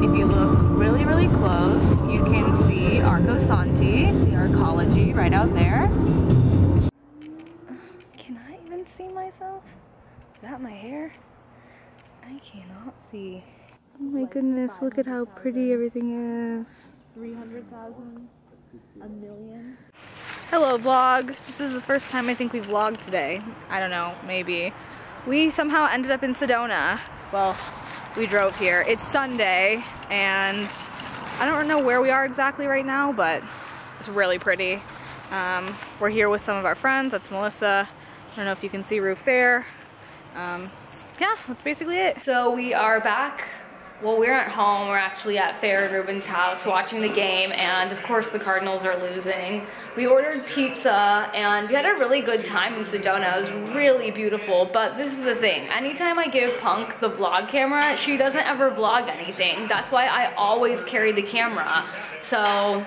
If you look really, really close, you can see Arcosanti, the arcology right out there. Can I even see myself? Is that my hair? I cannot see. Oh my goodness, look at how pretty everything is. 300,000, a million. Hello vlog. This is the first time I think we vlogged today. I don't know, maybe. We somehow ended up in Sedona. Well, we drove here. It's Sunday and I don't know where we are exactly right now, but it's really pretty. Um, we're here with some of our friends. That's Melissa. I don't know if you can see Roof Fair. Um, yeah, that's basically it. So we are back well, we're at home. We're actually at Fair and Ruben's house watching the game, and of course the Cardinals are losing. We ordered pizza, and we had a really good time in Sedona. It was really beautiful, but this is the thing. Anytime I give Punk the vlog camera, she doesn't ever vlog anything. That's why I always carry the camera. So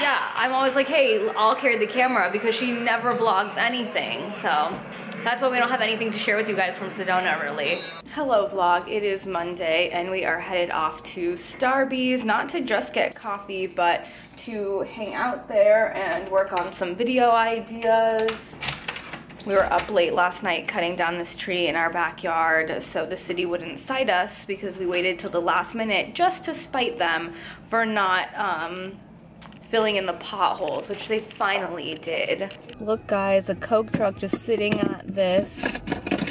yeah, I'm always like, hey, I'll carry the camera because she never vlogs anything. So that's why we don't have anything to share with you guys from Sedona, really. Hello, vlog. It is Monday, and we are headed off to Starbucks, not to just get coffee, but to hang out there and work on some video ideas. We were up late last night cutting down this tree in our backyard so the city wouldn't cite us because we waited till the last minute just to spite them for not um, filling in the potholes, which they finally did. Look guys, a Coke truck just sitting at this.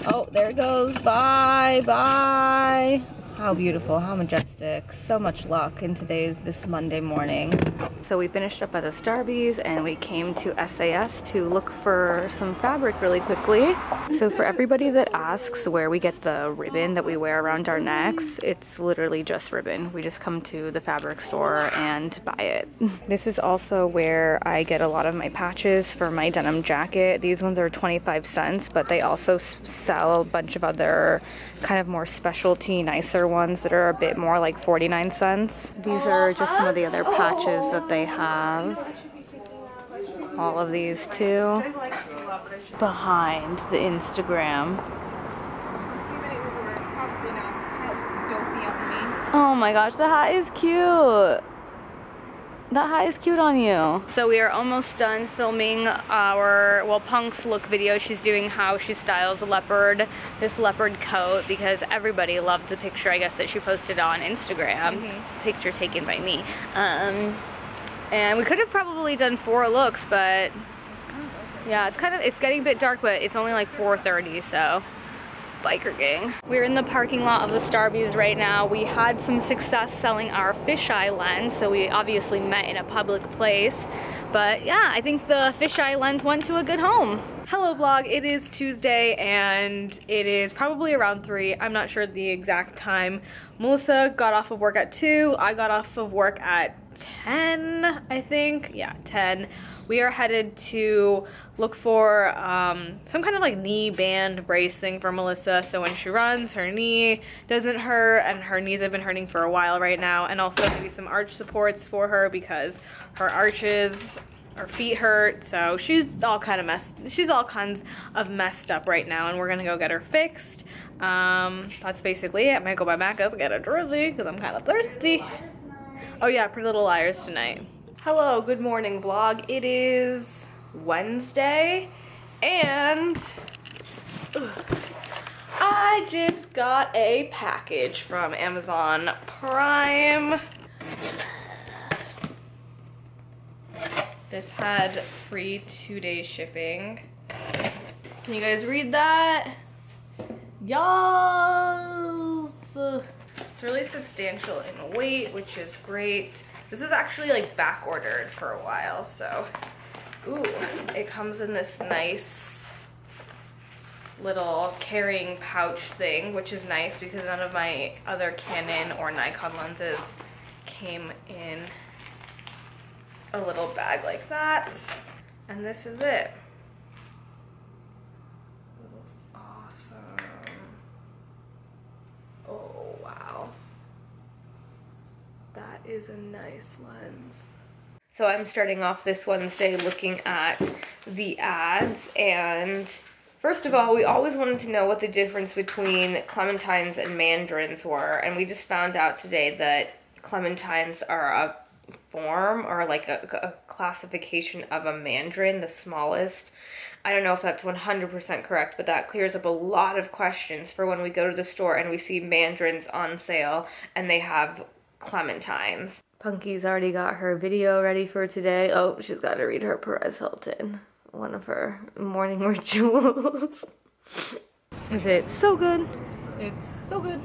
Oh, there it goes. Bye, bye. How beautiful, how majestic. So much luck in today's, this Monday morning. So we finished up at the Starbucks and we came to SAS to look for some fabric really quickly. So for everybody that asks where we get the ribbon that we wear around our necks, it's literally just ribbon. We just come to the fabric store and buy it. This is also where I get a lot of my patches for my denim jacket. These ones are 25 cents, but they also sell a bunch of other kind of more specialty, nicer ones that are a bit more like 49 cents. These are just some of the other patches that they have. All of these too. Behind the Instagram. Oh my gosh, the hat is cute. That hat is cute on you. So we are almost done filming our, well, Punk's look video. She's doing how she styles a leopard, this leopard coat, because everybody loved the picture, I guess, that she posted on Instagram. Mm -hmm. Picture taken by me. Um, and we could have probably done four looks, but yeah, it's kind of, it's getting a bit dark, but it's only like 4.30, so biker gang. We're in the parking lot of the Starbucks right now. We had some success selling our fisheye lens, so we obviously met in a public place. But yeah, I think the fisheye lens went to a good home. Hello vlog, it is Tuesday and it is probably around 3. I'm not sure the exact time. Melissa got off of work at 2. I got off of work at 10, I think. Yeah, 10 we are headed to look for um, some kind of like knee band brace thing for Melissa so when she runs her knee doesn't hurt and her knees have been hurting for a while right now and also maybe some arch supports for her because her arches her feet hurt so she's all kind of messed she's all kinds of messed up right now and we're gonna go get her fixed. Um, that's basically it. I might go by Macca's get a drizzy because I'm kind of thirsty. Oh yeah Pretty Little Liars tonight. Hello, good morning vlog. It is Wednesday and ugh, I just got a package from Amazon Prime. This had free two-day shipping. Can you guys read that? Yes! It's really substantial in weight, which is great. This is actually like back ordered for a while, so. Ooh, it comes in this nice little carrying pouch thing, which is nice because none of my other Canon or Nikon lenses came in a little bag like that. And this is it. Oh, wow. That is a nice lens. So I'm starting off this Wednesday looking at the ads and first of all, we always wanted to know what the difference between clementines and mandarins were and we just found out today that clementines are a form or like a, a classification of a mandarin, the smallest. I don't know if that's 100% correct, but that clears up a lot of questions for when we go to the store and we see mandarins on sale and they have clementines. Punky's already got her video ready for today. Oh, she's got to read her Perez Hilton, one of her morning rituals. Is it so good? It's so good.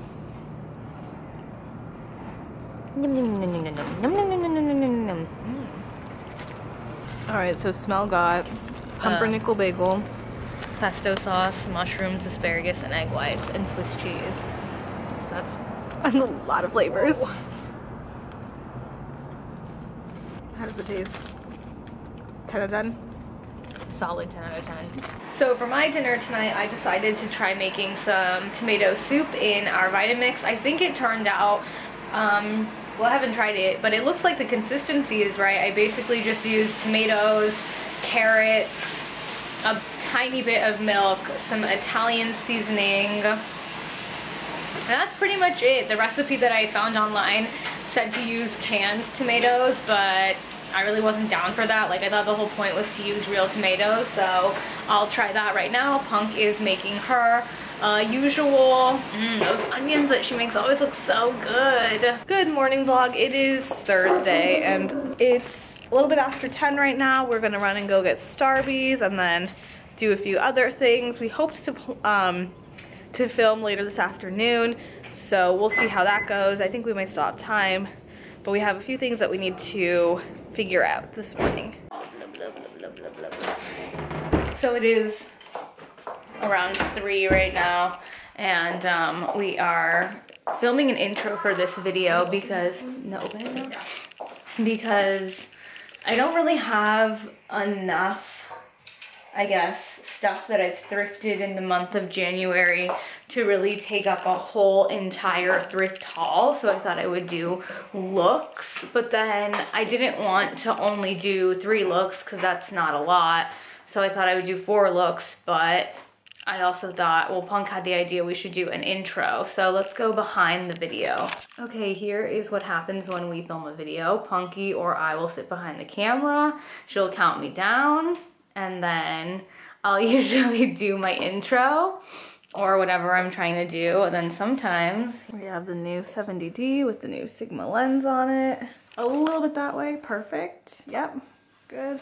All right, so Smell got pumpernickel bagel, Pesto sauce, mushrooms, asparagus, and egg whites, and Swiss cheese. So that's and a lot of flavors. How does it taste? 10 out of 10? solid 10 out of 10. So for my dinner tonight, I decided to try making some tomato soup in our Vitamix. I think it turned out, um, well I haven't tried it, but it looks like the consistency is right. I basically just used tomatoes, carrots, a tiny bit of milk, some Italian seasoning, and that's pretty much it. The recipe that I found online said to use canned tomatoes, but I really wasn't down for that. Like I thought the whole point was to use real tomatoes, so I'll try that right now. Punk is making her uh, usual. Mm, those onions that she makes always look so good. Good morning vlog. It is Thursday and it's a little bit after 10 right now. We're gonna run and go get Starbies and then do a few other things. We hoped to um, to film later this afternoon, so we'll see how that goes. I think we might still have time, but we have a few things that we need to figure out this morning. So it is around three right now and um, we are filming an intro for this video because, no, because I don't really have enough I guess, stuff that I've thrifted in the month of January to really take up a whole entire thrift haul. So I thought I would do looks, but then I didn't want to only do three looks because that's not a lot. So I thought I would do four looks, but I also thought, well, Punk had the idea we should do an intro. So let's go behind the video. Okay, here is what happens when we film a video. Punky or I will sit behind the camera. She'll count me down and then I'll usually do my intro or whatever I'm trying to do. And then sometimes we have the new 70D with the new Sigma lens on it. A little bit that way, perfect. Yep, good.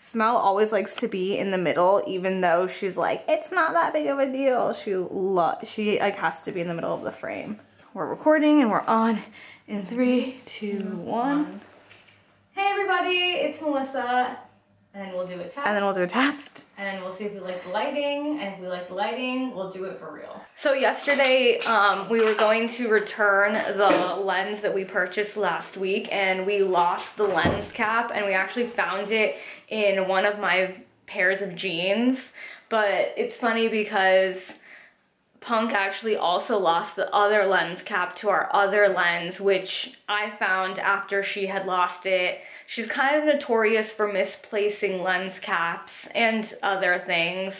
Smell always likes to be in the middle, even though she's like, it's not that big of a deal. She lo she like has to be in the middle of the frame. We're recording and we're on in three, two, one. Hey everybody, it's Melissa. And then we'll do a test. And then we'll do a test. And then we'll see if we like the lighting. And if we like the lighting, we'll do it for real. So yesterday, um, we were going to return the lens that we purchased last week. And we lost the lens cap. And we actually found it in one of my pairs of jeans. But it's funny because Punk actually also lost the other lens cap to our other lens, which I found after she had lost it She's kind of notorious for misplacing lens caps and other things,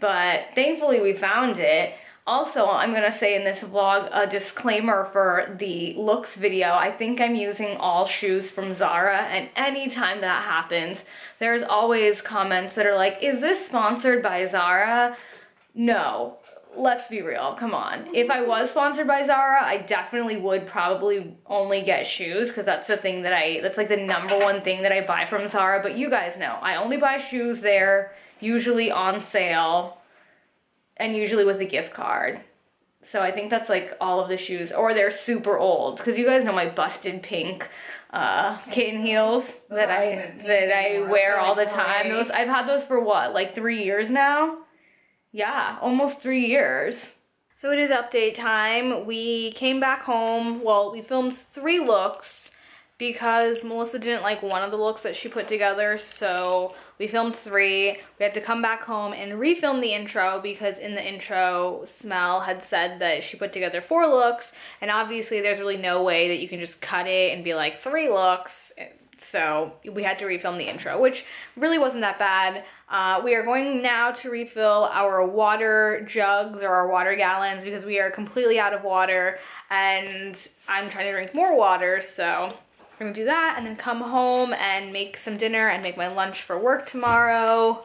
but thankfully we found it. Also, I'm gonna say in this vlog a disclaimer for the looks video. I think I'm using all shoes from Zara and anytime that happens, there's always comments that are like, is this sponsored by Zara? No, let's be real, come on. If I was sponsored by Zara, I definitely would probably only get shoes because that's the thing that I, that's like the number one thing that I buy from Zara. But you guys know, I only buy shoes there, usually on sale, and usually with a gift card. So I think that's like all of the shoes, or they're super old because you guys know my busted pink uh, kitten heels that I that I wear all the time. Those I've had those for what, like three years now yeah, almost three years. So it is update time. We came back home. Well, we filmed three looks because Melissa didn't like one of the looks that she put together. So we filmed three. We had to come back home and refilm the intro because in the intro, Smell had said that she put together four looks. And obviously there's really no way that you can just cut it and be like three looks so we had to refilm the intro, which really wasn't that bad. Uh, we are going now to refill our water jugs or our water gallons because we are completely out of water and I'm trying to drink more water, so we're gonna do that and then come home and make some dinner and make my lunch for work tomorrow.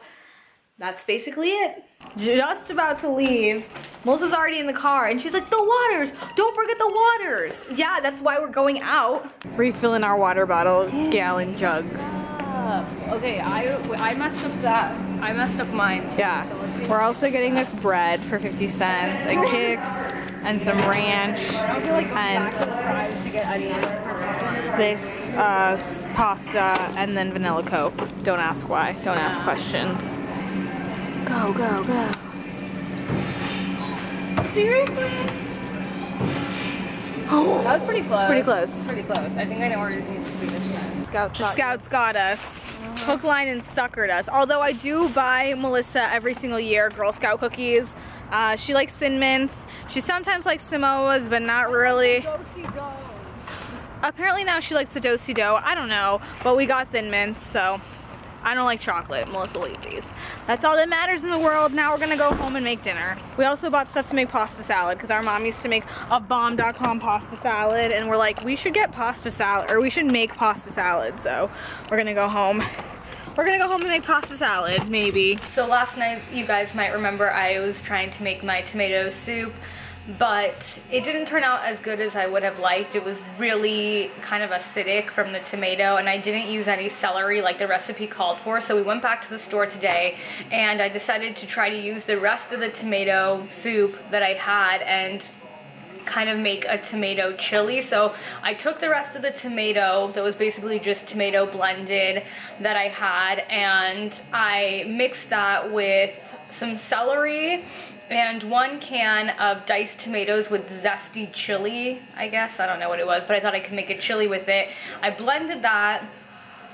That's basically it. Just about to leave. Melissa's already in the car and she's like, the waters, don't forget the waters. Yeah, that's why we're going out. Refilling our water bottle gallon jugs. Okay, I, I messed up that. I messed up mine too. Yeah. So. We're also getting this bread for 50 cents and kicks and some ranch like and fries to get onion for this uh, pasta and then vanilla coke. Don't ask why. Don't ask questions. Go, go, go. Seriously? Oh, That was pretty close. pretty close. Pretty close. I think I know where it needs to be. Scouts the scouts got us. Hook, line, and suckered us. Although I do buy Melissa every single year Girl Scout cookies. Uh, she likes Thin Mints. She sometimes likes Samoas, but not really. Apparently now she likes the do dough. I don't know, but we got Thin Mints, so I don't like chocolate. Melissa will eat these. That's all that matters in the world. Now we're gonna go home and make dinner. We also bought stuff to make pasta salad because our mom used to make a bomb.com pasta salad and we're like, we should get pasta salad or we should make pasta salad. So we're gonna go home. We're gonna go home and make pasta salad, maybe. So last night, you guys might remember I was trying to make my tomato soup, but it didn't turn out as good as I would have liked. It was really kind of acidic from the tomato, and I didn't use any celery like the recipe called for. So we went back to the store today, and I decided to try to use the rest of the tomato soup that I had and kind of make a tomato chili. So I took the rest of the tomato that was basically just tomato blended that I had and I mixed that with some celery and one can of diced tomatoes with zesty chili, I guess. I don't know what it was, but I thought I could make a chili with it. I blended that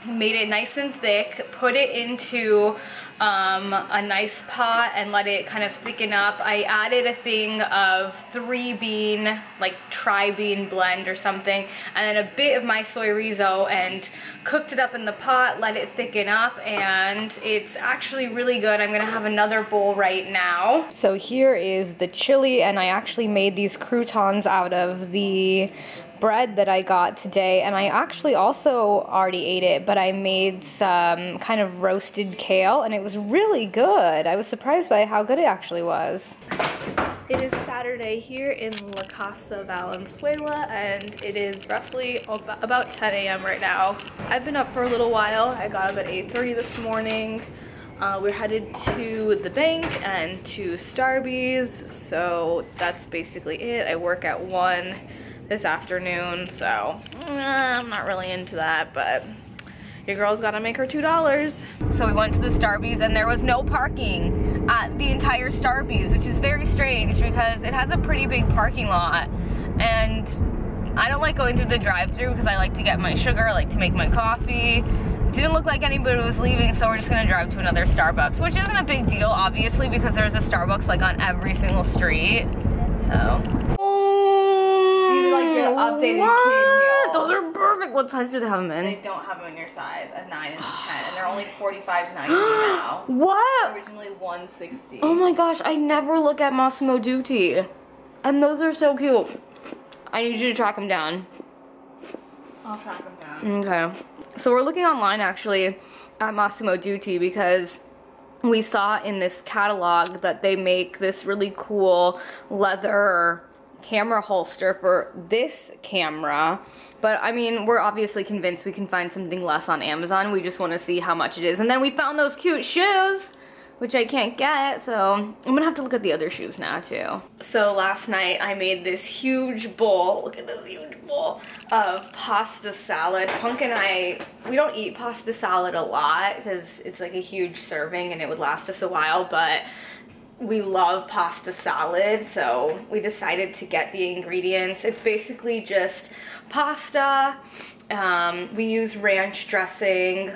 made it nice and thick, put it into um, a nice pot and let it kind of thicken up. I added a thing of three bean, like tri-bean blend or something, and then a bit of my Soyrizo and cooked it up in the pot, let it thicken up, and it's actually really good. I'm gonna have another bowl right now. So here is the chili, and I actually made these croutons out of the bread that I got today, and I actually also already ate it, but I made some kind of roasted kale, and it was really good. I was surprised by how good it actually was. It is Saturday here in La Casa Valenzuela, and it is roughly about 10 a.m. right now. I've been up for a little while. I got up at 8.30 this morning. Uh, we're headed to the bank and to Starbucks, so that's basically it. I work at 1 this afternoon, so eh, I'm not really into that, but your girl's gotta make her $2. So we went to the Starbucks and there was no parking at the entire Starbucks, which is very strange because it has a pretty big parking lot. And I don't like going through the drive-through because I like to get my sugar, I like to make my coffee. Didn't look like anybody was leaving, so we're just gonna drive to another Starbucks, which isn't a big deal, obviously, because there's a Starbucks like on every single street. So. Like your updated kid meals. Those are perfect. What size do they have them in? They don't have them in your size, a 9 and a 10, and they're only $45.90 now. What? Originally 160 Oh my gosh, I never look at Massimo Dutti. And those are so cute. I need you to track them down. I'll track them down. Okay. So we're looking online actually at Massimo Dutti because we saw in this catalog that they make this really cool leather camera holster for this camera. But I mean, we're obviously convinced we can find something less on Amazon. We just want to see how much it is. And then we found those cute shoes which I can't get, so I'm gonna have to look at the other shoes now too. So last night I made this huge bowl, look at this huge bowl of pasta salad. Punk and I, we don't eat pasta salad a lot because it's like a huge serving and it would last us a while, but we love pasta salad, so we decided to get the ingredients. It's basically just pasta, um, we use ranch dressing,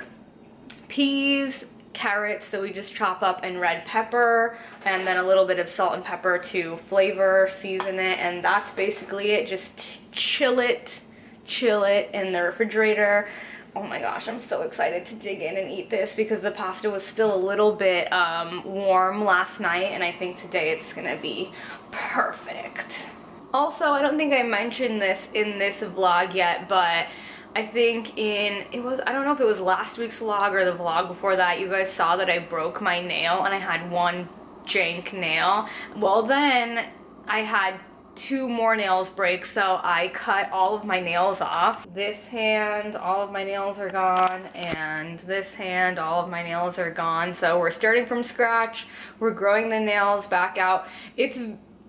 peas, carrots, so we just chop up, and red pepper, and then a little bit of salt and pepper to flavor, season it, and that's basically it. Just chill it, chill it in the refrigerator. Oh my gosh, I'm so excited to dig in and eat this because the pasta was still a little bit um, warm last night and I think today it's gonna be perfect. Also, I don't think I mentioned this in this vlog yet, but I think in, it was, I don't know if it was last week's vlog or the vlog before that, you guys saw that I broke my nail and I had one jank nail. Well then, I had two more nails break so I cut all of my nails off. This hand, all of my nails are gone and this hand, all of my nails are gone. So we're starting from scratch. We're growing the nails back out. It's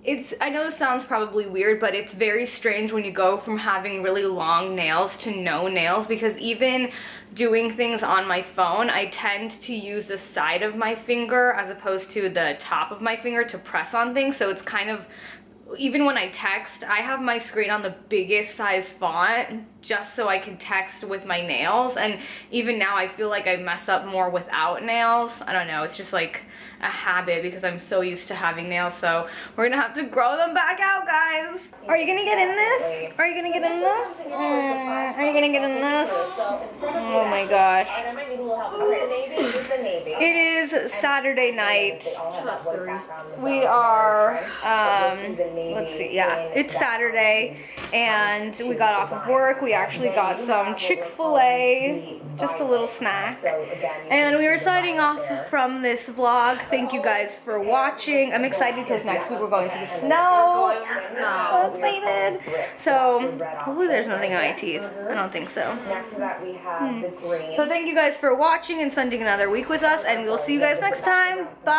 it's I know this sounds probably weird, but it's very strange when you go from having really long nails to no nails because even doing things on my phone, I tend to use the side of my finger as opposed to the top of my finger to press on things. So it's kind of even when I text, I have my screen on the biggest size font just so I can text with my nails. And even now I feel like I mess up more without nails. I don't know, it's just like a habit because I'm so used to having nails. So we're gonna have to grow them back out, guys. Are you gonna get in this? Are you gonna get in this? Uh, are you gonna get in this? Oh my gosh. It is Saturday night. We are, um, let's see, yeah, it's Saturday and we got off of work. We actually got some Chick-fil-A, just a little snack. And we are signing off from this vlog. Thank you guys for watching. I'm excited because next week we're going to the snow. So excited. So hopefully there's nothing in my teeth. I don't think so. Next to that, we have hmm. the green. So thank you guys for watching and spending another week with us and we'll see you guys next time. Bye.